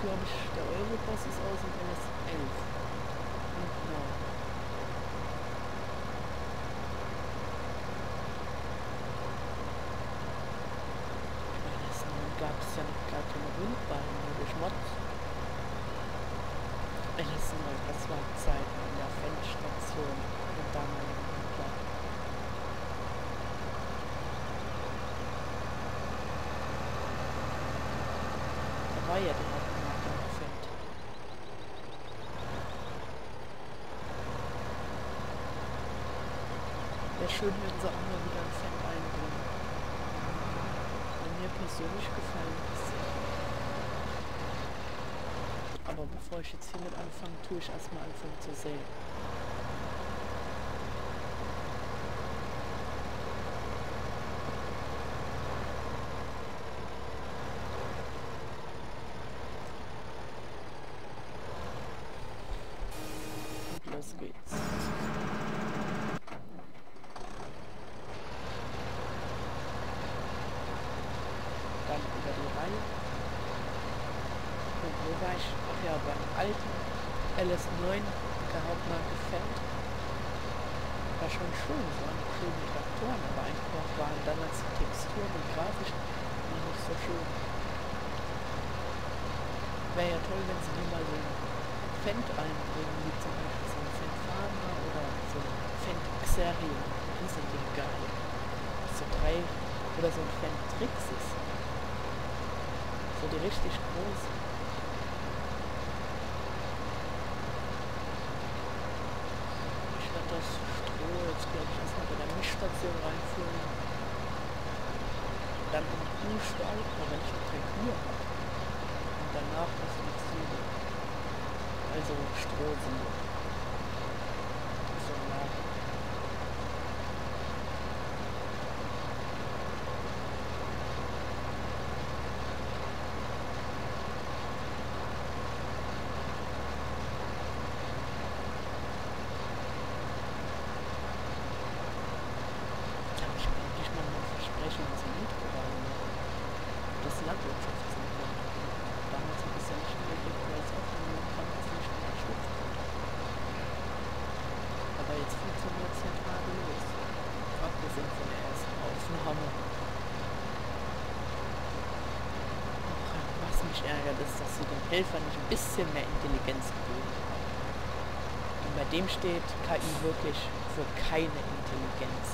glaube ich, der Euroboss ist aus dem LS11. Genau. gab es ja noch gar keine Rundbahn, nur durch Mods. LS9, das war Zeiten in der Fanstation, der damaligen Entwickler. Da war ja der Hauptmarke noch Fend. Wäre schön, wenn sie auch mal wieder ein Fan einbringen. Der mir persönlich gefallen ist. Aber bevor ich jetzt hiermit anfange, tue ich erstmal anfangen zu sehen. Und los geht's. Dann über die Reihe. Und wo war ich? Ach ja, beim alten LS9 der Hauptmarke Fendt. War schon schön, es waren schöne Traktoren, aber einfach waren damals die Texturen und Grafik noch nicht so schön. Wäre ja toll, wenn sie mal so ein Fendt einbringen, wie zum Beispiel so ein Fendt Farmer oder so ein Fendt Xerion. Die sind ja geil. So drei oder so ein Fendt Trixis. So die richtig großen. Ich werde das Stroh jetzt glaube ich erstmal bei der Mischstation reinfüllen. Dann im Kuhstall, wenn ich noch drei Kühe habe. Und danach das in Ziele. Also Strohsilo. So ein Lager. Kann ich mir endlich mal ein Versprechen aus dem Intro reinmachen. Das Landwirtschaftszentrum. Damals habe ich es ja nicht überlegt, weil es aufgenommen kann, dass ich nicht unterstützt wird. Aber jetzt funktioniert es ja tadellos. Abgesehen von der ersten Aufnahme. Ach, Was mich ärgert, ist, dass sie den Helfern nicht ein bisschen mehr Intelligenz haben. Und bei dem steht KI wirklich für keine Intelligenz.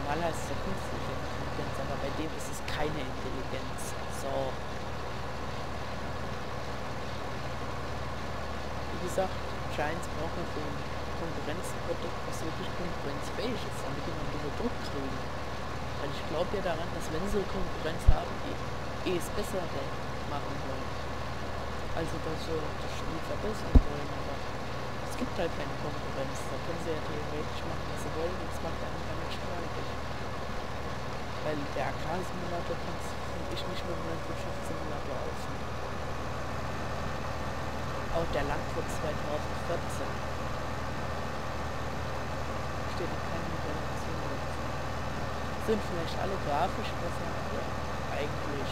Normal heißt es ja künstliche Intelligenz, aber bei dem ist es keine Intelligenz. So. Wie gesagt, Giants brauchen ein Konkurrenzprodukt, was wirklich konkurrenzfähig ist, damit die ein bisschen Druck kriegen. Weil ich glaube ja daran, dass wenn sie Konkurrenz haben, die eh es besser machen wollen. Also dass sie das Spiel verbessern wollen, aber es gibt halt keine Konkurrenz. Da können sie ja theoretisch machen, was sie wollen, und es macht einen nicht streitig. Weil der Agrarsimulator kannst finde ich nicht mit dem Landwirtschaftssimulator aufnehmen. Auch der Landwirt 2014 noch keine Generation dazu. Sind vielleicht alle grafisch besser, aber eigentlich.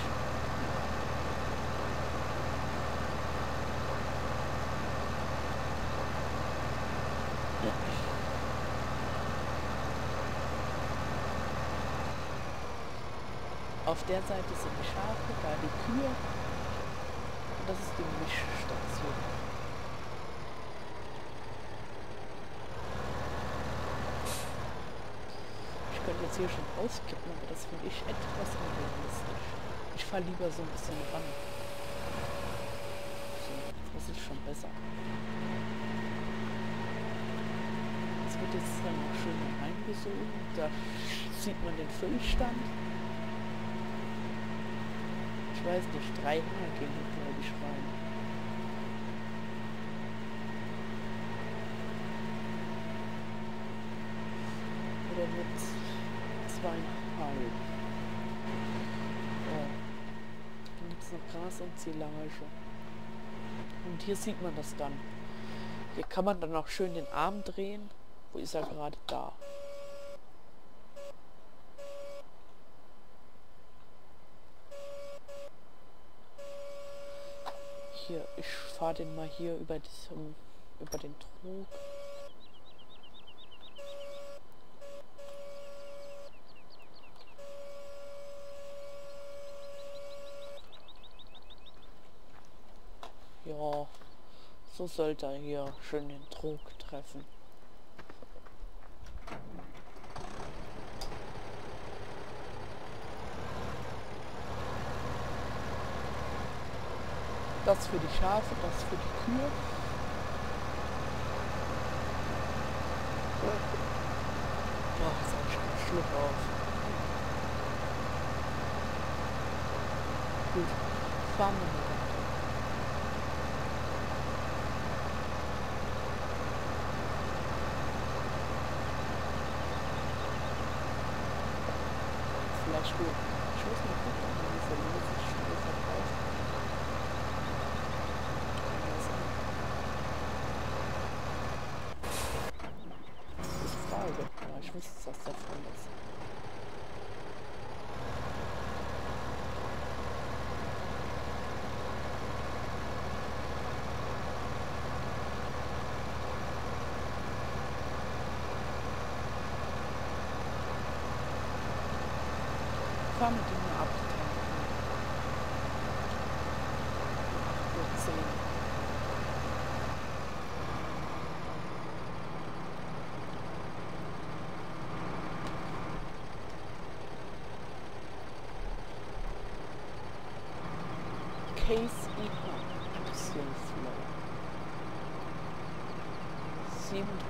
Auf der Seite sind die Schafe, da die Kühe. Und das ist die Mischstation. Könnte jetzt hier schon auskippen, aber das finde ich etwas unrealistisch. Ich fahre lieber so ein bisschen ran. So, das ist schon besser. Es wird jetzt dann noch schön reingesogen. Da sieht man den Füllstand. Ich weiß nicht, drei Hänger gehen hier, glaube ich, rein. Oder mit zweieinhalb. Ja. Dann gibt es noch Gras und Silage. Und hier sieht man das dann. Hier kann man dann auch schön den Arm drehen. Wo ist er gerade da? hier, ich fahre den mal hier über diesem, über den Trug. So sollte er hier schön den Trug treffen. Das für die Schafe, das für die Kühe. Jetzt hab ich einen Schluck auf. Gut, fahren wir mal weiter. Vielleicht gut. Ich muss mal gucken, ob man diese Lose schnell verkauft. Kann ja sein. Gute Frage. Dass der Fall ist. Fahr mit Case Equal. Ein bisschen slow. 7130.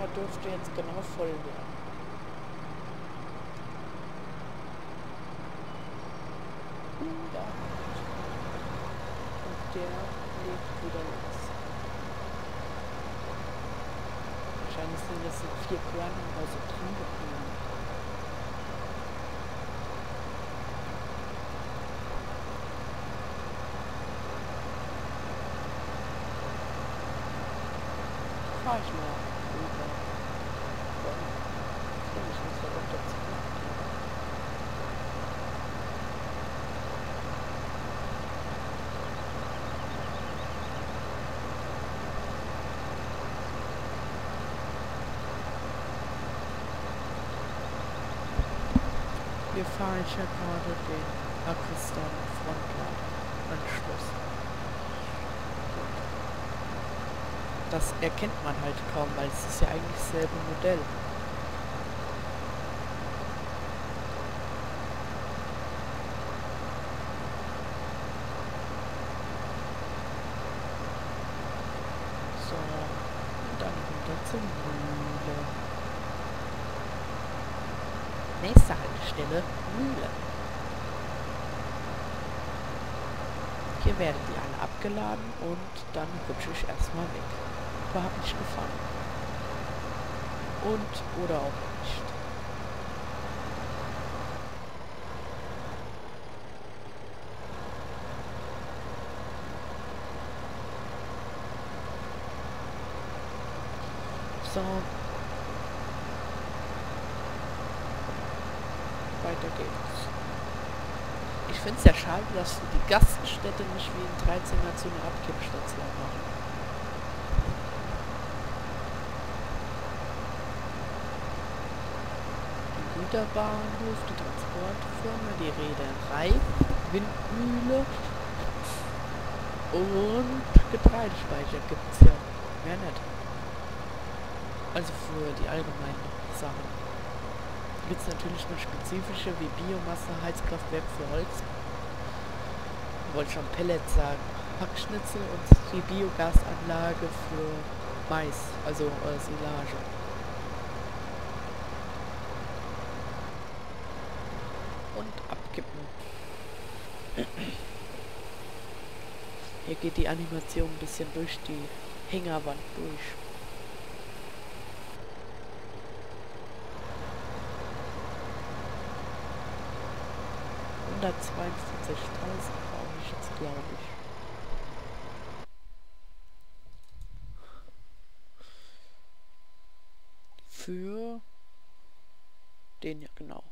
Er dürfte jetzt genau voll werden. Und der legt wieder los. Sind das so vier Körner oder so drin geblieben. Fahr ich mal rüber. Ich muss da runter zu Wir fahren ja gerade den Pakistan Frontline-Anschluss. Das erkennt man halt kaum, weil es ist ja eigentlich dasselbe Modell. So, und dann runter zur Mühle. Nächste Haltestelle, Mühle. Hier werden die abgeladen und dann rutsche ich erstmal weg. Aber hab nicht gefangen. Und oder auch nicht. So. Weiter geht's. Ich schade, dass sie die Gaststätte nicht wie in 13er zu einer Abkippstation machen. Die Güterbahnhof, die Transportfirma, die Reederei, Windmühle und Getreidespeicher gibt es ja. Mehr nicht. Also für die allgemeinen Sachen gibt es natürlich noch spezifische wie Biomasse, Heizkraftwerk für Holz. Wollte schon Pellets sagen. Hackschnitzel und die Biogasanlage für Mais, also äh, Silage. Und abkippen. Hier geht die Animation ein bisschen durch die Hängerwand durch. hundertzweiundvierzigtausend glaube ich. für den ja genau.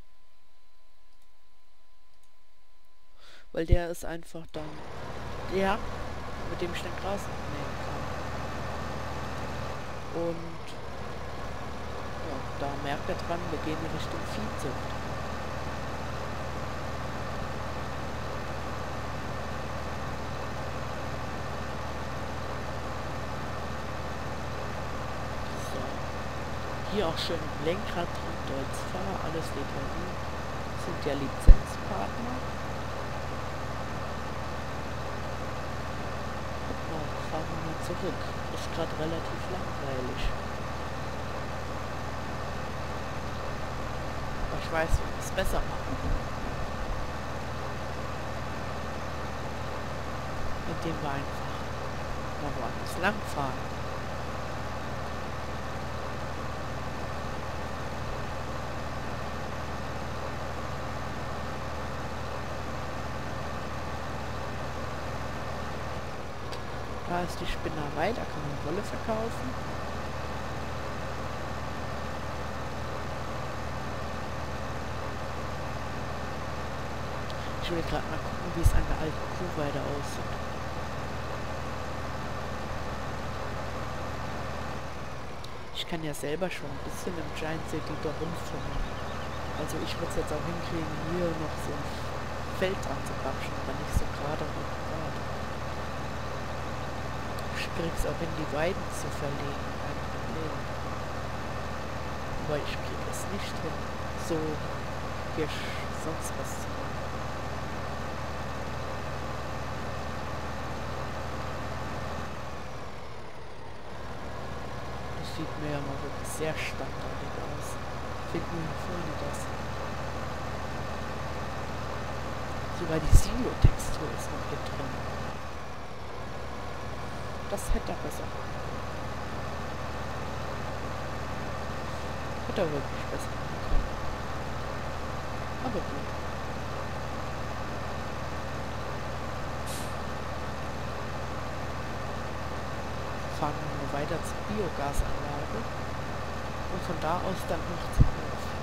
Weil der ist einfach dann der, mit dem ich dann Gras nehmen kann. Und ja, da merkt er dran, wir gehen in Richtung Viehzucht. Hier auch schön Lenkrad drin, Deutschfahrer, alles detailliert. Sind ja Lizenzpartner. Oh, fahren wir mal zurück. Ist gerade relativ langweilig. Aber ich weiß, wie wir es besser machen. Indem wir einfach mal woanders langfahren. Da ist die Spinnerei, da kann man Wolle verkaufen. Ich will gerade mal gucken, wie es an der alten Kuhweide aussieht. Ich kann ja selber schon ein bisschen im Giant City da rumfummeln. Also ich würde es jetzt auch hinkriegen, hier noch so ein Feld anzubatschen, aber nicht so gerade und krieg's auch in die Weiden zu verlegen, kein Problem. Aber ich krieg es nicht hin, so hier sonst was zu machen. Das sieht mir ja mal wirklich sehr standardig aus. Finden wir vorne das. Sogar die Silo-Textur ist noch hier drin. Das hätte er besser. Hätte er wirklich besser. Aber gut. Fahren wir weiter zur Biogasanlage und von da aus dann noch zum Hof.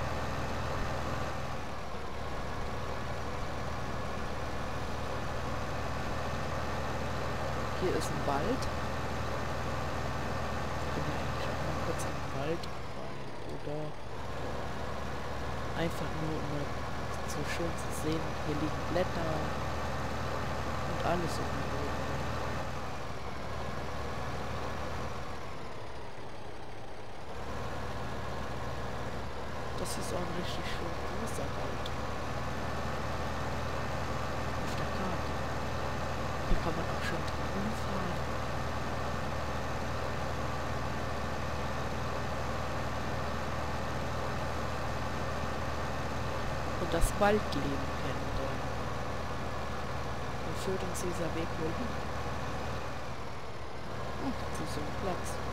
Hier ist ein Wald. Kann ja eigentlich auch mal kurz den Wald rein. Oder einfach nur, um so schön zu sehen, hier liegen Blätter und alles um den Boden. Das ist auch ein richtig schön großer Wald. Kann man auch schon drin fahren. Und das Waldleben kennenlernen. Wo führt uns dieser Weg wohl hin? Ach, zu so einem Platz.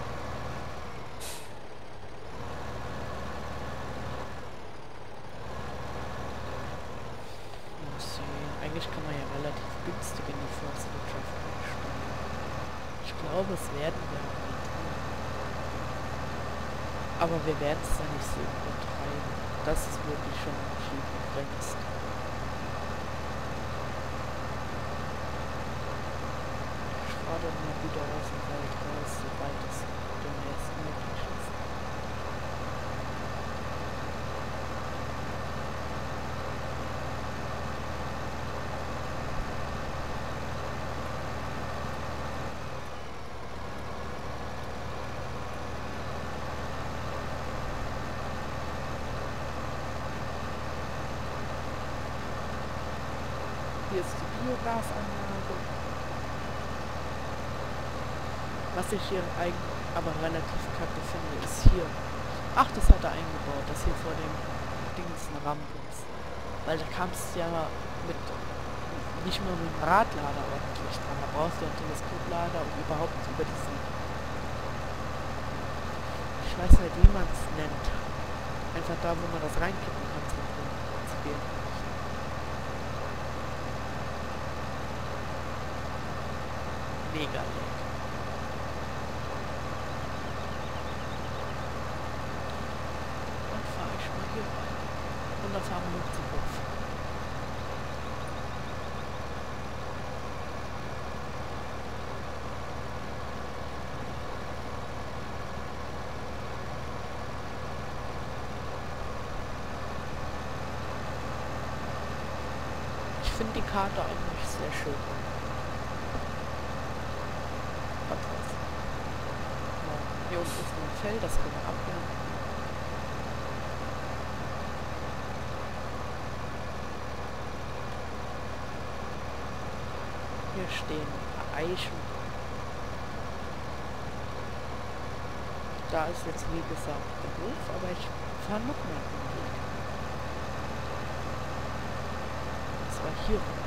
Eigentlich kann man ja relativ günstig in die Forstwirtschaft einsteigen. Ich glaube, es werden wir mal tun. Aber wir werden es da nicht so übertreiben. Das ist wirklich schon entschieden begrenzt. Ich fahre dann mal wieder aus dem Wald raus, sobald es demnächst möglich ist. Hier ist die Biogasanlage. Was ich hier eigentlich aber relativ kacke finde, ist hier. Ach, das hat er eingebaut, das hier vor dem Dings eine Rampe ist. Weil da kam es ja mit nicht nur mit dem Radlader ordentlich dran. Da brauchst du einen Teleskoplader und überhaupt über diesen ich weiß nicht, wie man es nennt. Einfach da, wo man das reinkippen kann zum Prinzipiell. Mega leck. unerfahren Kopf. Ich finde die Karte eigentlich sehr schön. Hat was. Unten ist ein Feld, das können wir abwehren. Hier stehen Eichen. Da ist jetzt wie gesagt der Hof, aber ich fahre noch mal den Weg. Das war hier.